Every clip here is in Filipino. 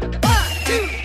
One, two.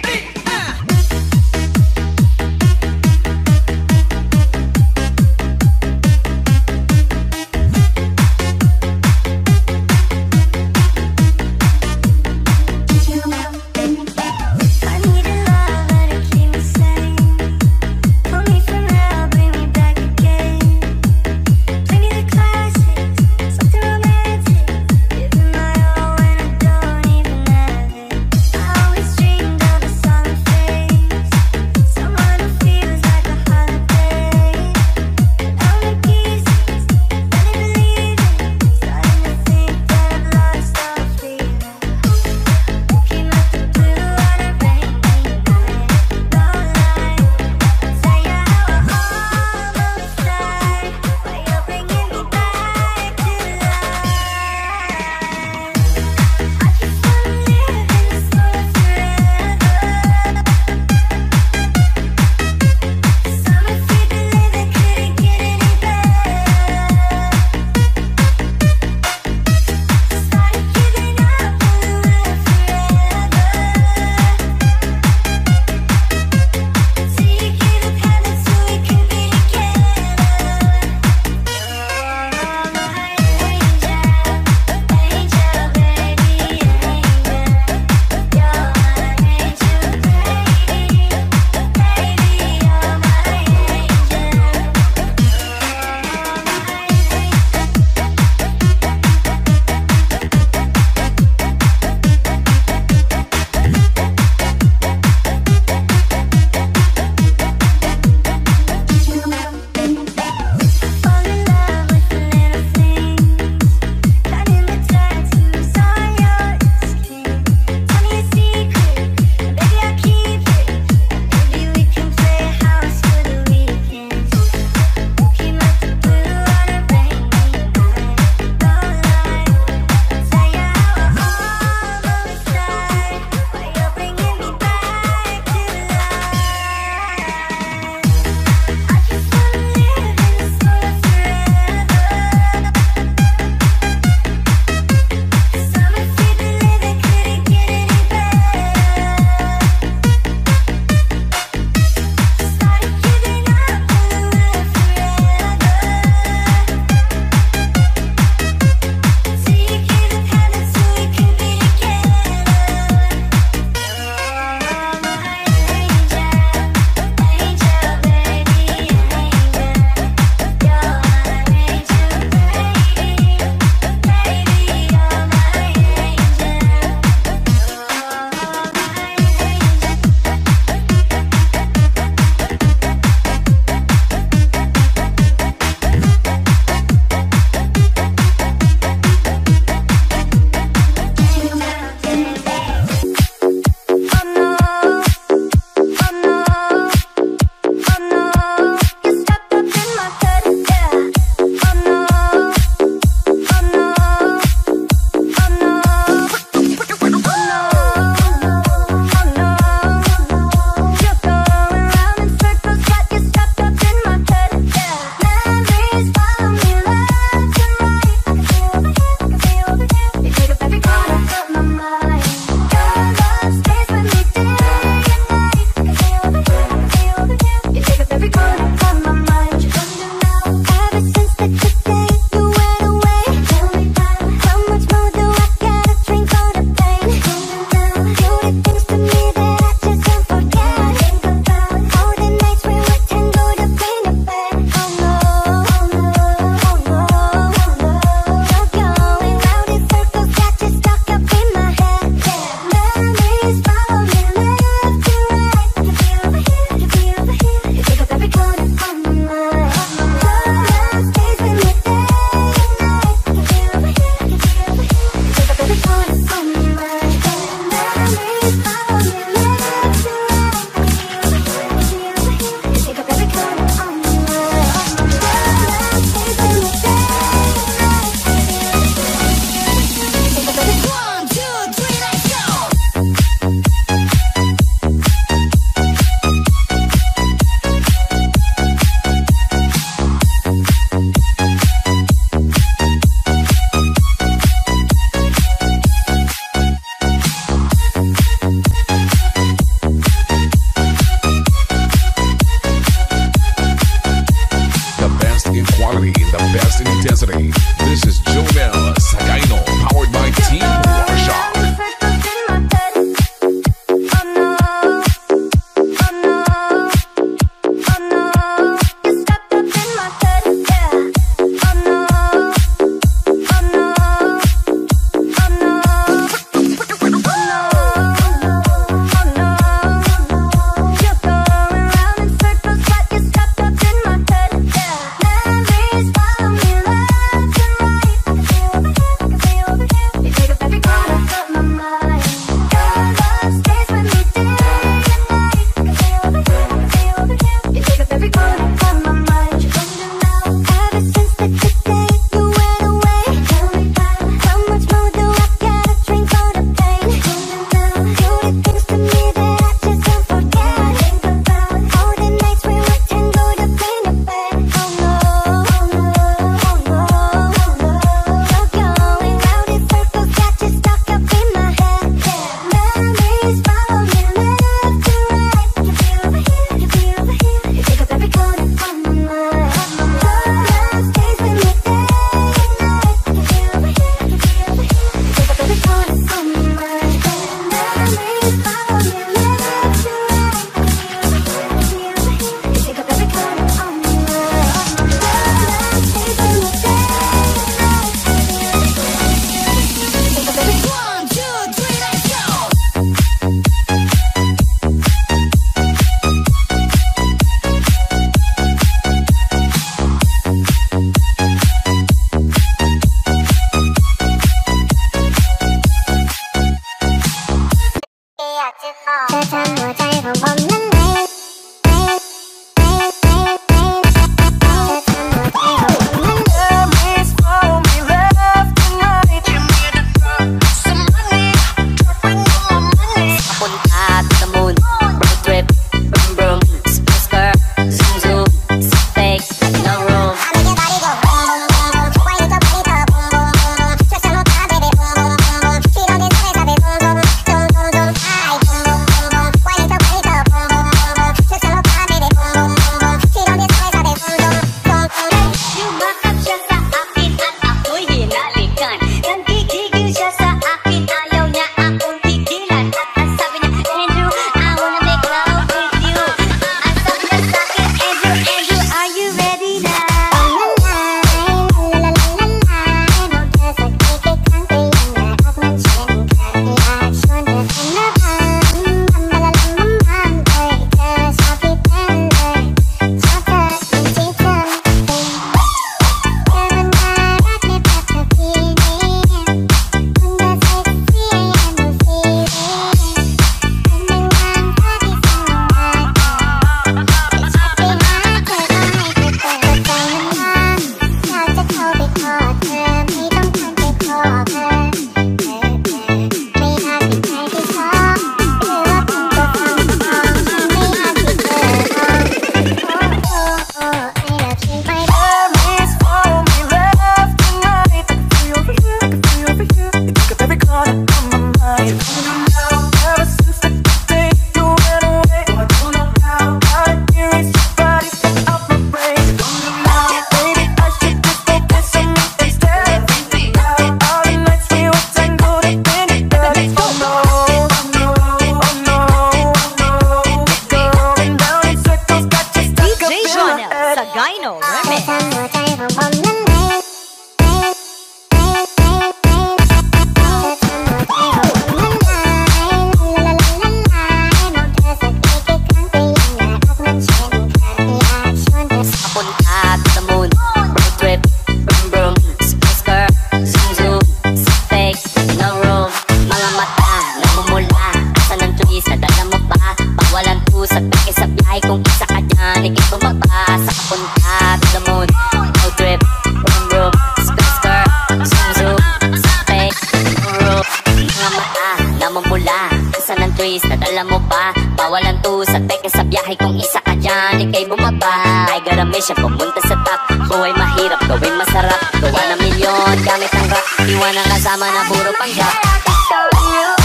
breeze na dala mo pa Pawalan to sa teka sa biyahe kung isa ka dyan Ika'y bumaba. I got a mission pumunta sa top. Buhay mahirap gawin masarap. Gawa ng milyon gamit ang rap. Iwan ang kasama na puro panggap. Let's go,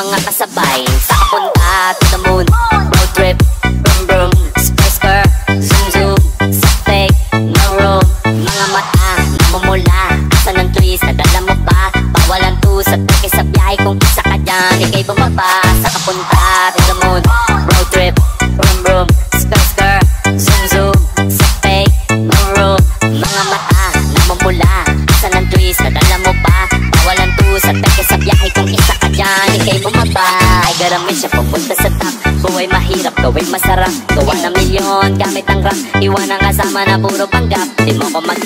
mga kasabay, Pinoon gamit ang rap Iwan ang kasama na puro panggap. Di mo ko mag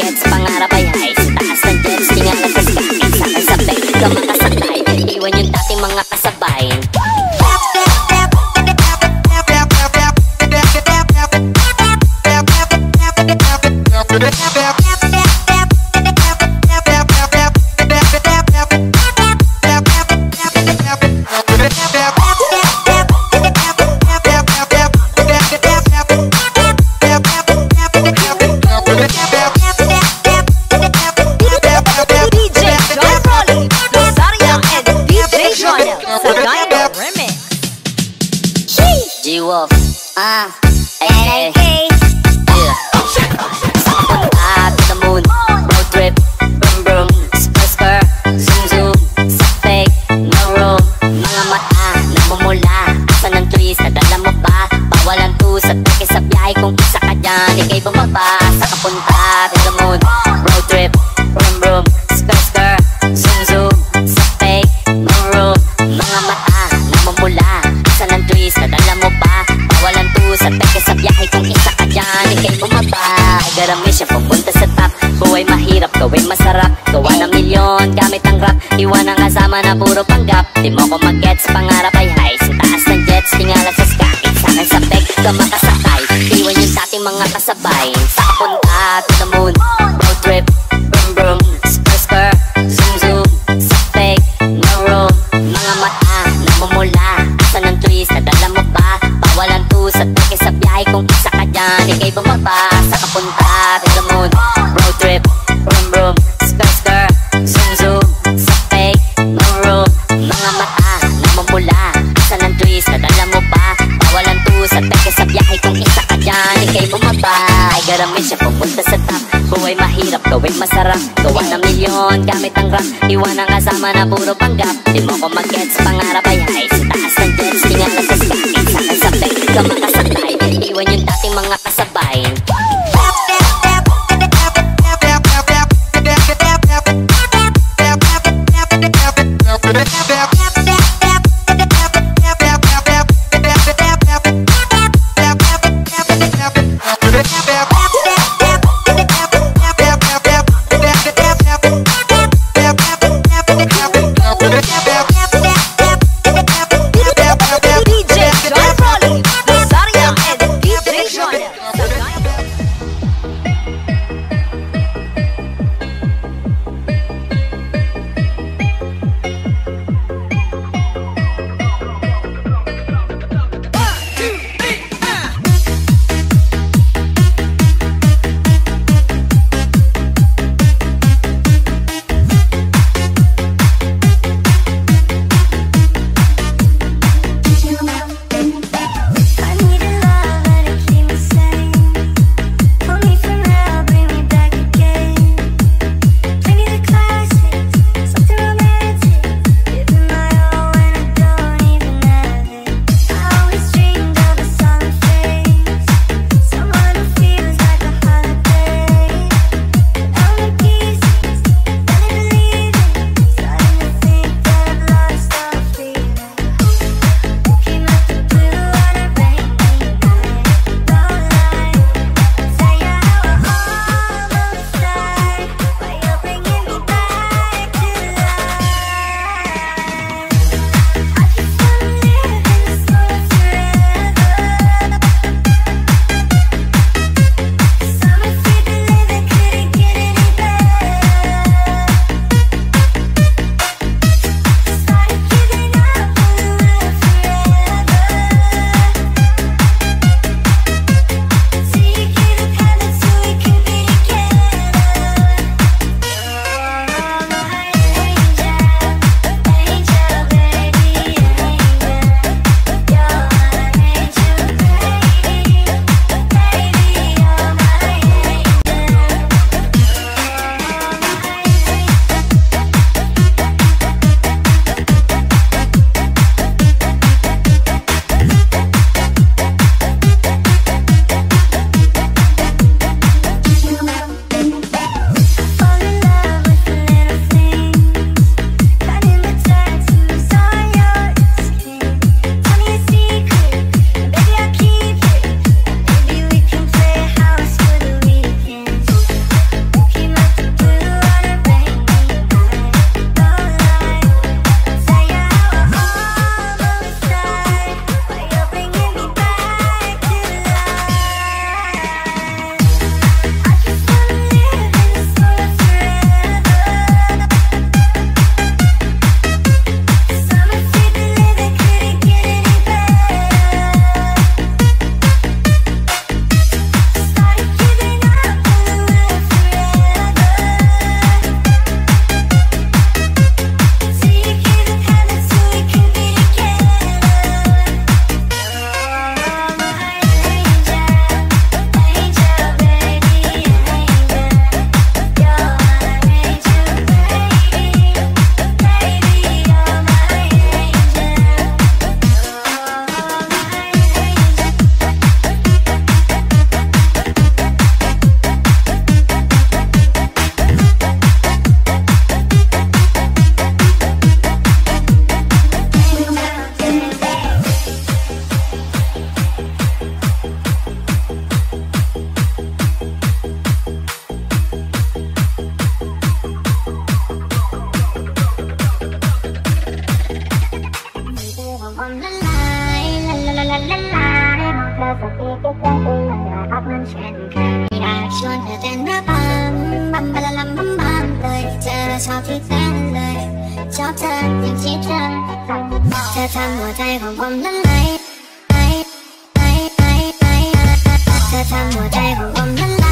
Pera mission, eh pupunta sa top. Buhay mahirap, gawin masarap. Gawa ng milyon, gamit ang rap. Iwan ang kasama na puro panggap. Di mo ko mag-gets, pangarap ay high เธอยังคิดเธอเธอทำหัวใจของผมละลายเธอทำหัวใจของผมละลาย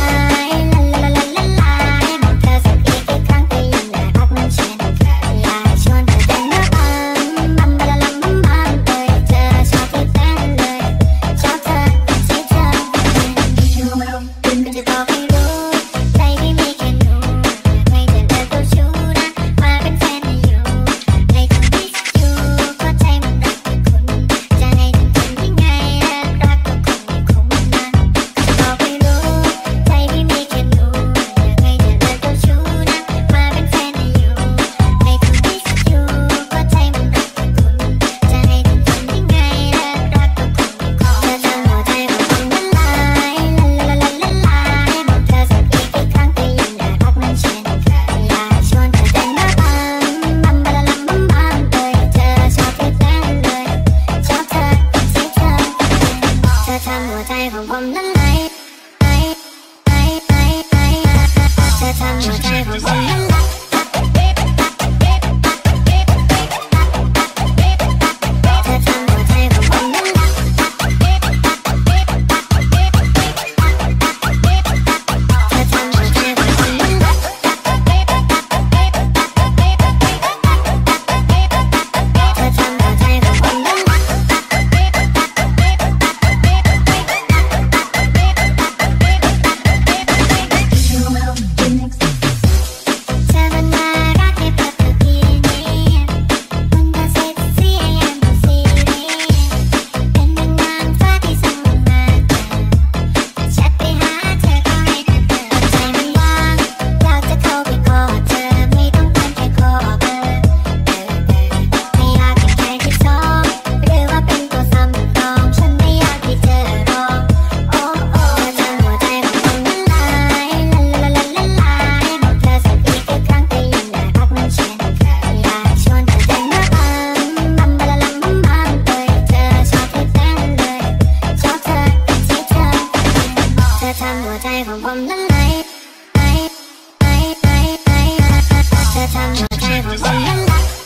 I'm gonna travel on the light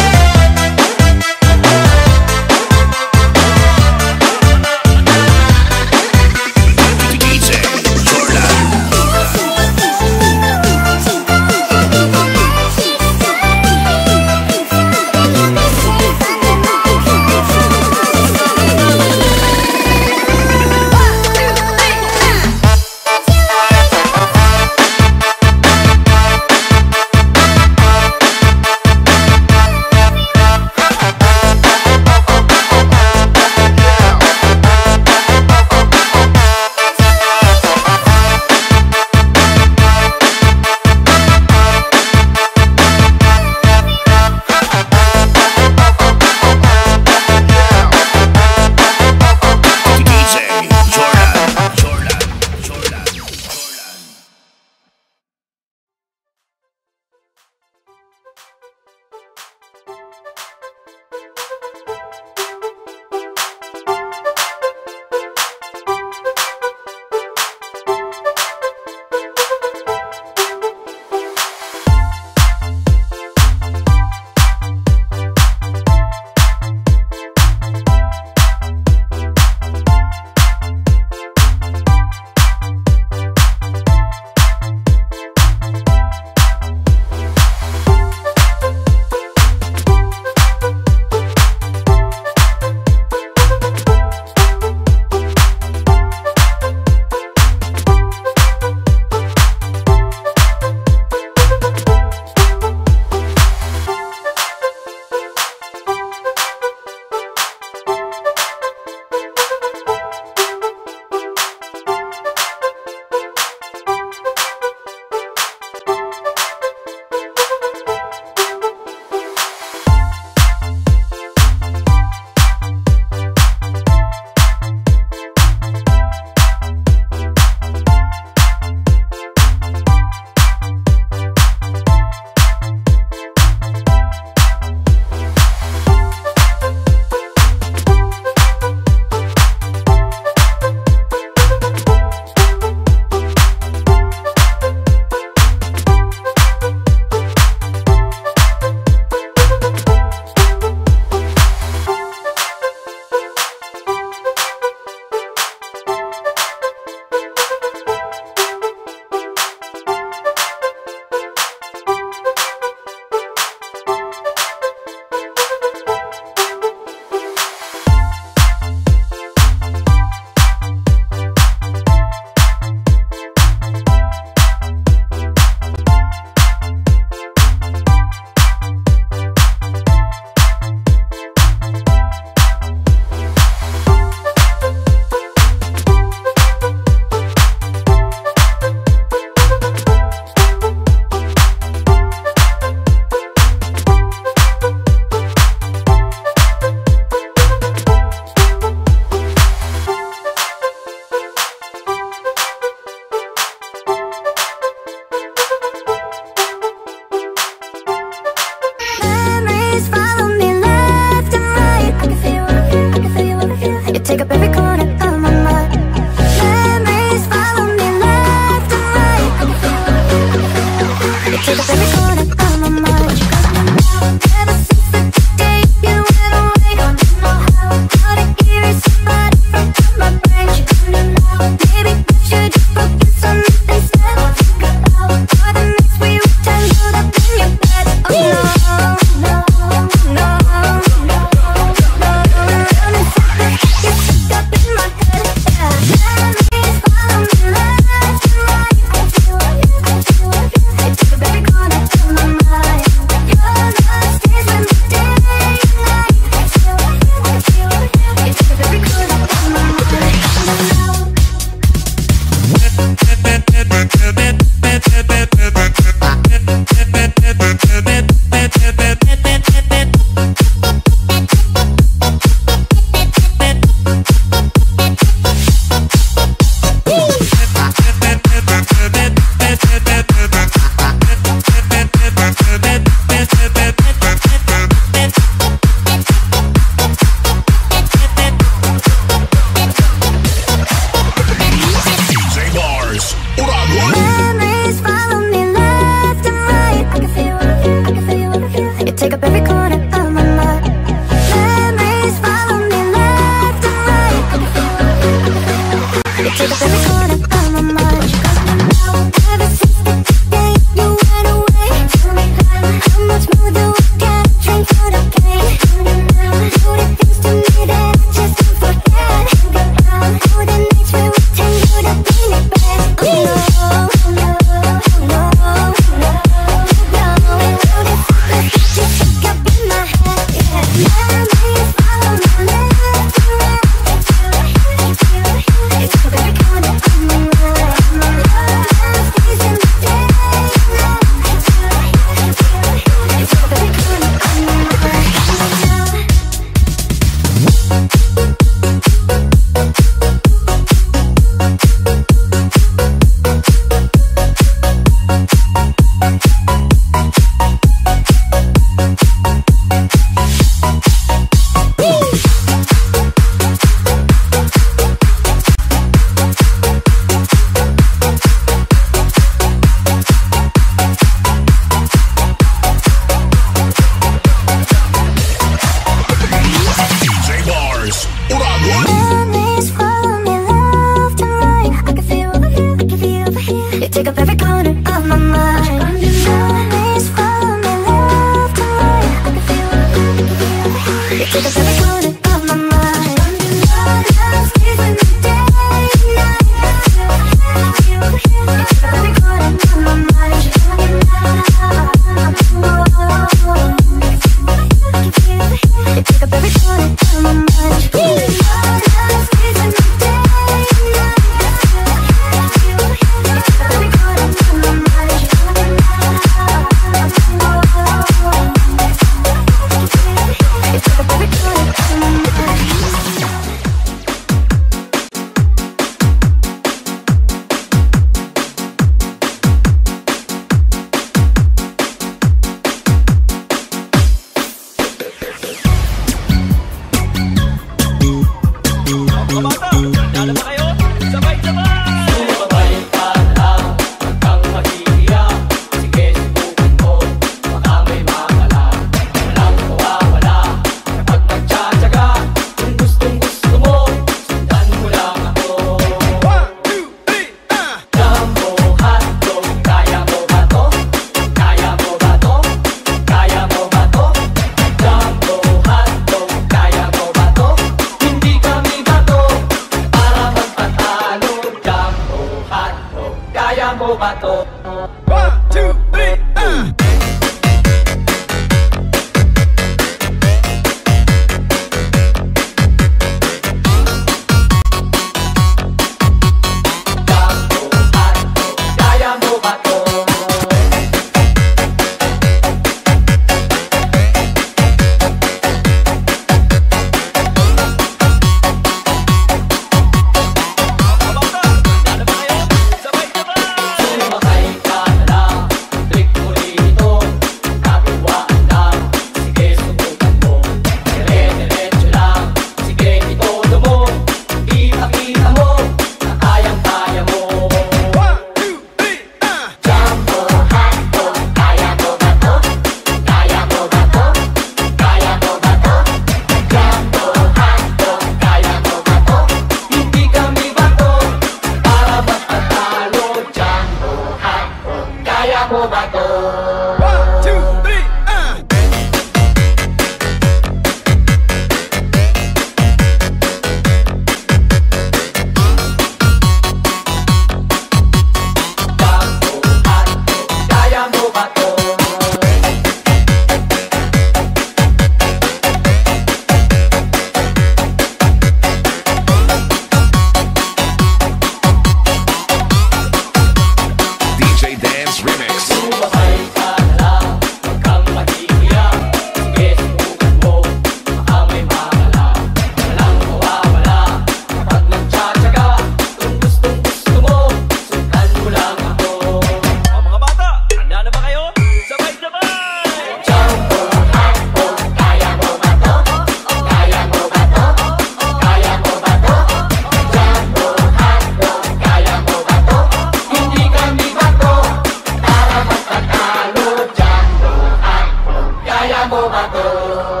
莫把哥。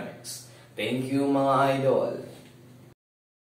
Remix. Thank you mga idol!